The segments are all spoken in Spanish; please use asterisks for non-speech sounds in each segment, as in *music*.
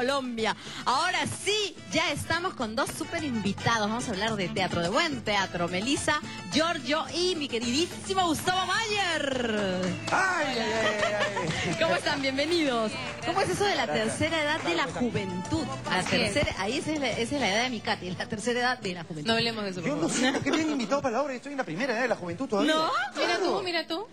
Colombia. Ahora sí, ya estamos con dos súper invitados. Vamos a hablar de teatro, de buen teatro. Melissa, Giorgio y mi queridísimo Gustavo Mayer. ¡Ay! ¿Cómo están? Bienvenidos. ¿Cómo es eso de la tercera edad de la juventud? La tercera, ahí esa es, la, esa es la edad de mi Katy, la tercera edad de la juventud. No hablemos de eso. Yo no qué me han invitado para la obra. Estoy en la primera edad de la juventud todavía. ¿No? Mira tú, mira tú.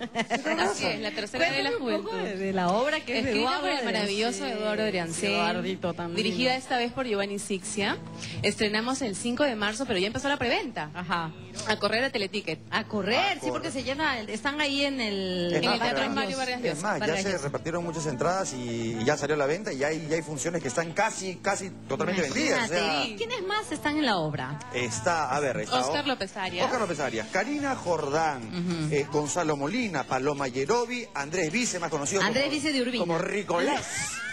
Así es, la tercera de la juventud. de, de la obra que es de Eduardo por el maravilloso. Eduardo Adriancén. Eduardito también. Dirigida esta vez por Giovanni Sixia. Estrenamos el 5 de marzo, pero ya empezó la preventa. Ajá. A correr a Teleticket. A correr, A sí, porque se llena, están ahí en el... En el Teatro Mario Vargas Es Llosa. Se repartieron muchas entradas y, y ya salió a la venta y ya hay, ya hay funciones que están casi, casi totalmente vendidas. o sea, Imagínate. ¿Quiénes más están en la obra? está, a ver, está Oscar López Arias. Oscar López Arias, Karina Jordán, eh, Gonzalo Molina, Paloma Yerobi, Andrés Vice, más conocido Andrés como, Vice de Urbina. como Ricolás,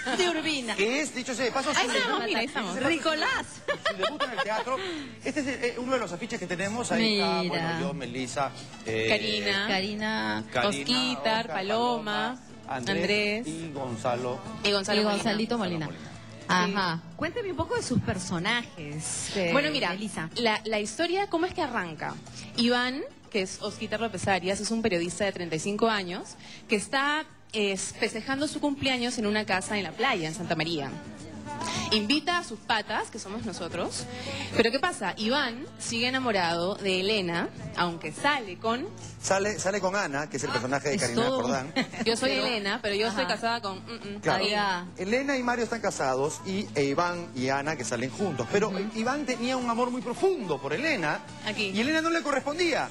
*laughs* De Urbina. que es, dicho sea de paso, Ahí estamos, mira, ahí estamos. Ricolás. su debut en el teatro. Este es eh, uno de los afiches que tenemos. Ahí está, Mira. bueno, yo, Melissa, eh, Karina. Karina. Karina, Osquitar, Oscar, Paloma, Andrés. y Gonzalo. Y Gonzalo y Molina. Gonzalito Molina. Molina. Ajá. Cuéntame un poco de sus personajes. eh, Bueno, mira, Melissa. la, la historia, ¿cómo es que arranca? Iván, que es Osquitar López Arias, es un periodista de 35 años que está eh, festejando su cumpleaños en una casa en la playa, en Santa María. Invita a sus patas, que somos nosotros. Pero ¿qué pasa? Iván sigue enamorado de Elena, aunque sale con... Sale, sale con Ana, que es el personaje de Karina todo. Jordán. *laughs* Yo soy Pero- Elena, pero yo estoy Ajá. casada con... mm, mm, Claro. Ah. Elena y Mario están casados y e Iván y Ana que salen juntos. Pero Iván tenía un amor muy profundo por Elena Aquí. y Elena no le correspondía.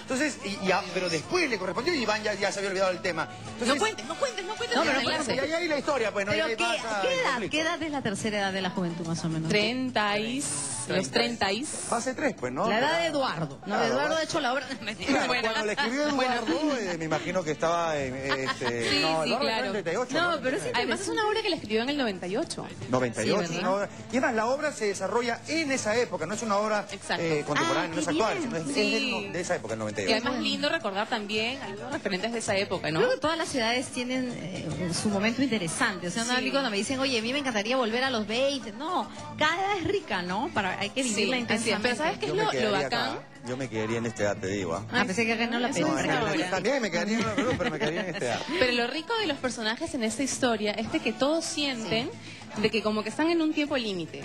Entonces, y, y a- pero después le correspondió y Iván ya, ya se había olvidado del tema. Entonces, No cuentes, no cuentes, no cuentes. No, pero ahí, ahí la historia, pues, ¿no? Pero ahí ¿qué, pasa qué edad. ¿qué edad es la tercera edad de la juventud más o menos? Treinta y... Los treinta y... Fase 3, pues, ¿no? La edad de Eduardo. No, Claro, Eduardo ha hecho la obra. *laughs* Claro, cuando le escribió *laughs* Eduardo, eh, me imagino que estaba en *laughs* este... Sí, no, sí, Eduardo claro. está en 38, No, pero sí- Además es una obra que la escribió en el 98. 98, Sí, una obra. Y además, la obra se desarrolla en esa época, no es una obra eh, contemporánea, Ah, no es actual, sino es, Sí. de esa época, el Y 98. además lindo recordar también algunos referentes de esa época, ¿no? Creo que todas las ciudades tienen eh, su momento interesante. O sea, no, a cuando me dicen, oye, a mí me encantaría volver a los 20. No, cada edad es rica, ¿no? Para, hay que Sí, vivirla así es. intensamente. Pero ¿sabes qué es lo, lo bacán? acá, yo me quedaría en esta edad, te digo. ¿ah? Ah, pensé que no la No, que ahora. también me quedaría en Perú, pero me quedaría en esta edad. Pero lo rico de los personajes en esta historia es de que todos sienten de que como que están en un tiempo límite.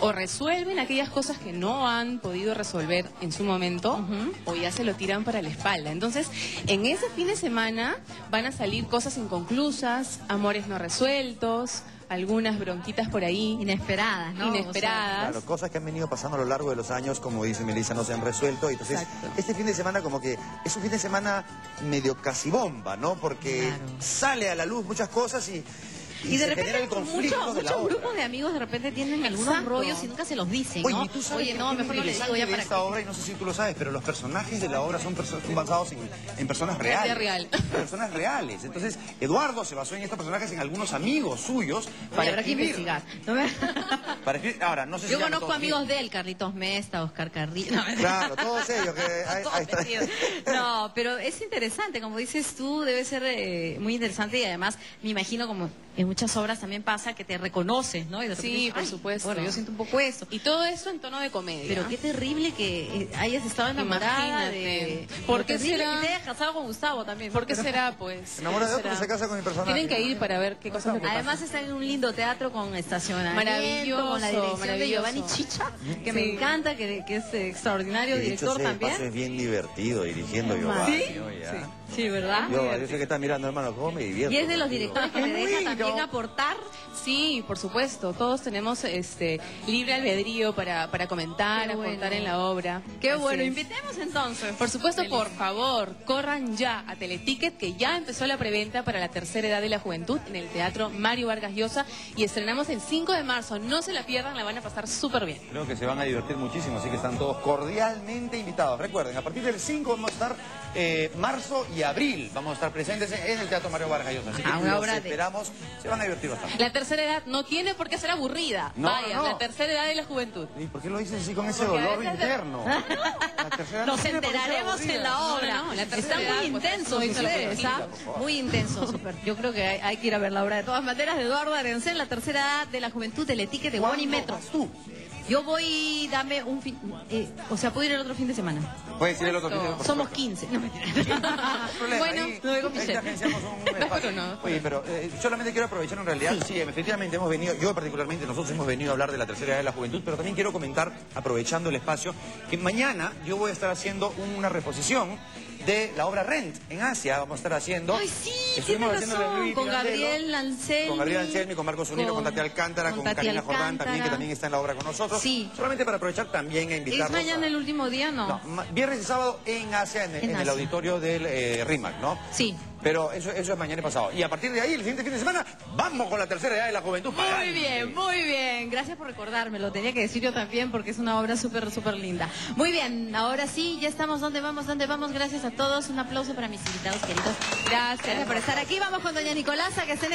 O resuelven aquellas cosas que no han podido resolver en su momento, o ya se lo tiran para la espalda. Entonces, en ese fin de semana van a salir cosas inconclusas, amores no resueltos, algunas bronquitas por ahí. Inesperadas, ¿no? Inesperadas. Claro, cosas que han venido pasando a lo largo de los años, como dice Melissa, no se han resuelto. Y entonces, Exacto. este fin de semana como que es un fin de semana medio casi bomba, ¿no? Porque Claro. sale a la luz muchas cosas y, Y, de repente muchos grupos de amigos de repente tienen algunos Exacto. rollos y nunca se los dicen, Oye, ¿no? ¿y tú sabes Oye, no, mejor no le digo ya para esta obra, y no sé si tú lo sabes, pero los personajes de la obra son, perso- son basados en, en personas reales. real. Personas reales. Entonces, Eduardo se basó en estos personajes en algunos amigos suyos Oye, para habrá que investigar. No me- *laughs* Para escribir- Ahora, no sé si Yo conozco amigos de él, Carlitos Mesta, Oscar Carrillo. No, *laughs* Claro, todos ellos. Que *laughs* ahí- Todos ahí está. metidos. No, pero es interesante, como dices tú, debe ser eh, muy interesante y además me imagino como en muchas obras también pasa que te reconoces, ¿no? Y de Sí, dices, por "Ay, supuesto. Bueno, yo siento un poco eso. Y todo eso en tono de comedia. Pero qué terrible que eh, hayas estado enamorada de... Imagínate. ¿Por lo qué será? que te hayas casado con Gustavo también. ¿no? ¿Por qué Pero- será, pues? Se enamora de ¿Por otro qué y se casa con mi personaje. Tienen que ir para ver qué cosas le pasan. Además está en un lindo teatro con estacionamiento, Maravilloso, con la dirección de maravilloso. Giovanni Chicha, que me encanta, que, que es eh, extraordinario director de paso, también. es bien divertido dirigiendo ¿Sí? Giovanni. Sí, sí, ¿verdad? Yo, yo sé que está mirando, hermano, cómo me divierto. Y es de los directores que te deja También aportar. Sí, por supuesto. Todos tenemos este libre albedrío para, para comentar, bueno. aportar en la obra. Qué Así bueno, es. invitemos entonces. Por supuesto, por favor, corran ya a Teleticket, que ya empezó la preventa para la tercera edad de la juventud en el Teatro Mario Vargas Llosa y estrenamos el 5 de marzo. No se la pierdan, la van a pasar súper bien. Creo que se van a divertir muchísimo, así que están todos cordialmente invitados. Recuerden, a partir del 5 vamos a estar eh, marzo y abril vamos a estar presentes en el Teatro Mario Vargas Llosa. Así que Ah, una los obra de- esperamos, se van a divertir bastante. La tercera edad no tiene por qué ser aburrida. No, Vaya, no. la tercera edad de la juventud. ¿Y por qué lo dices así con ese Porque dolor interno? *laughs* La tercera Nos no tiene por qué ser enteraremos en la obra. No, no, la tercera Están edad, muy pues, intensos ustedes, ¿ah? por favor. Muy intensos. Yo creo que hay, hay que ir a ver la obra de todas maneras de Eduardo Arencén, la tercera edad de la juventud del etiquete de ¿Cuándo Metro. vas tú? Yo voy, dame un fin, eh, o sea, puedo ir el otro fin de semana. Puedes ir el otro fin de- por Somos supuesto. 15. No, mentira. *laughs* problema. bueno, ahí, no digo Michelle. *laughs* no. Oye, pero eh, solamente quiero aprovechar en realidad, sí. efectivamente hemos venido, yo particularmente, nosotros hemos venido a hablar de la tercera edad de la juventud, pero también quiero comentar, aprovechando el espacio, que mañana yo voy a estar haciendo una reposición de la obra Rent en Asia, vamos a estar haciendo. Ay, sí, Estuvimos tienes haciendo razón, Luis con Gabriel Anselmi, Con Gabriel Anselmi, con Marcos Zunino, con, con- Tati Alcántara, con con, Karina Jordán también, que también está en la obra con nosotros. Sí. Solamente para aprovechar también a ¿Es invitarlos. mañana a- el último día? No. no, viernes y sábado en Asia, en, En en el auditorio del eh, RIMAC, ¿no? Sí. Pero eso, eso es mañana y pasado. Y a partir de ahí, el siguiente fin de semana, vamos con la tercera edad de la juventud. Muy bien, muy bien. Gracias por recordármelo. Tenía que decir yo también porque es una obra súper, súper linda. Muy bien, ahora sí, ya estamos. ¿Dónde vamos? ¿Dónde vamos? Gracias a todos. Un aplauso para mis invitados queridos. Gracias, por estar aquí. Vamos con doña Nicolasa, que está en.